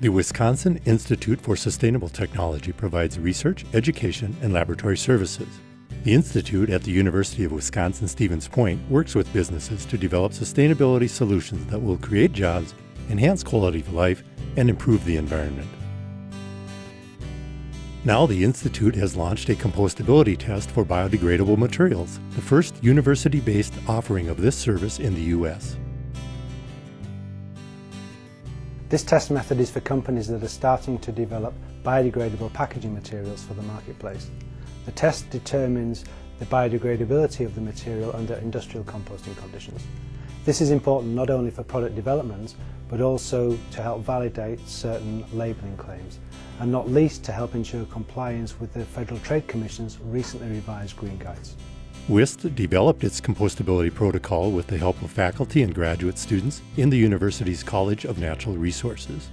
The Wisconsin Institute for Sustainable Technology provides research, education, and laboratory services. The Institute at the University of Wisconsin Stevens Point works with businesses to develop sustainability solutions that will create jobs, enhance quality of life, and improve the environment. Now, the Institute has launched a compostability test for biodegradable materials, the first university based offering of this service in the U.S. This test method is for companies that are starting to develop biodegradable packaging materials for the marketplace. The test determines the biodegradability of the material under industrial composting conditions. This is important not only for product development, but also to help validate certain labelling claims, and not least to help ensure compliance with the Federal Trade Commission's recently revised Green Guides. WIST developed its compostability protocol with the help of faculty and graduate students in the university's College of Natural Resources.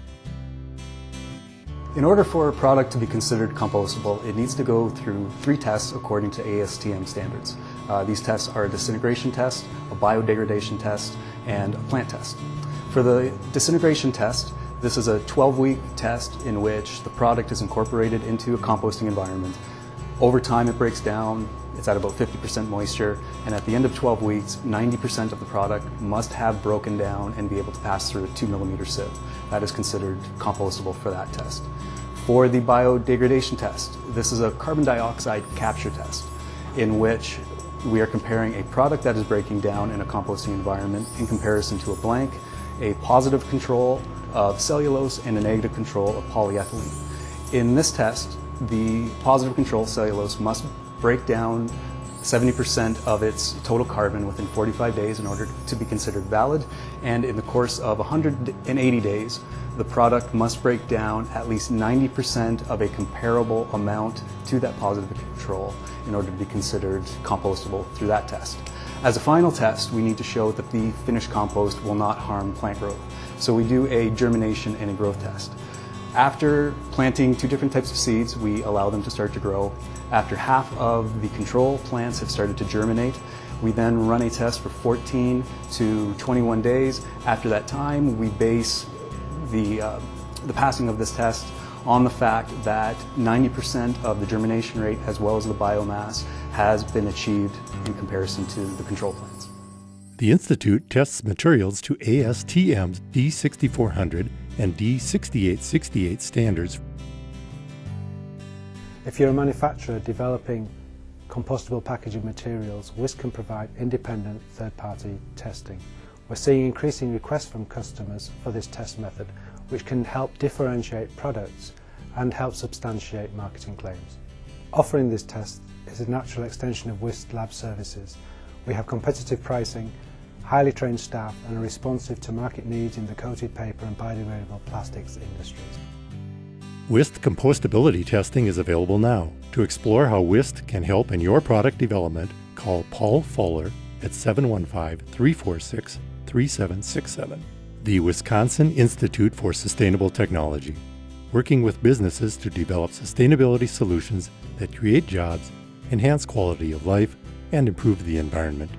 In order for a product to be considered compostable, it needs to go through three tests according to ASTM standards. Uh, these tests are a disintegration test, a biodegradation test, and a plant test. For the disintegration test, this is a 12-week test in which the product is incorporated into a composting environment. Over time it breaks down, it's at about 50% moisture, and at the end of 12 weeks, 90% of the product must have broken down and be able to pass through a 2 millimeter sieve. That is considered compostable for that test. For the biodegradation test, this is a carbon dioxide capture test in which we are comparing a product that is breaking down in a composting environment in comparison to a blank, a positive control of cellulose, and a negative control of polyethylene. In this test, the positive control cellulose must break down 70% of its total carbon within 45 days in order to be considered valid. And in the course of 180 days, the product must break down at least 90% of a comparable amount to that positive control in order to be considered compostable through that test. As a final test, we need to show that the finished compost will not harm plant growth. So we do a germination and a growth test. After planting two different types of seeds, we allow them to start to grow. After half of the control plants have started to germinate, we then run a test for 14 to 21 days. After that time, we base the, uh, the passing of this test on the fact that 90% of the germination rate as well as the biomass has been achieved in comparison to the control plants. The Institute tests materials to ASTM's D6400 and D6868 standards. If you're a manufacturer developing compostable packaging materials, WIST can provide independent third-party testing. We're seeing increasing requests from customers for this test method, which can help differentiate products and help substantiate marketing claims. Offering this test is a natural extension of WIST lab services. We have competitive pricing highly trained staff and are responsive to market needs in the coated paper and biodegradable plastics industries. WIST compostability testing is available now. To explore how WIST can help in your product development, call Paul Fowler at 715-346-3767. The Wisconsin Institute for Sustainable Technology, working with businesses to develop sustainability solutions that create jobs, enhance quality of life, and improve the environment.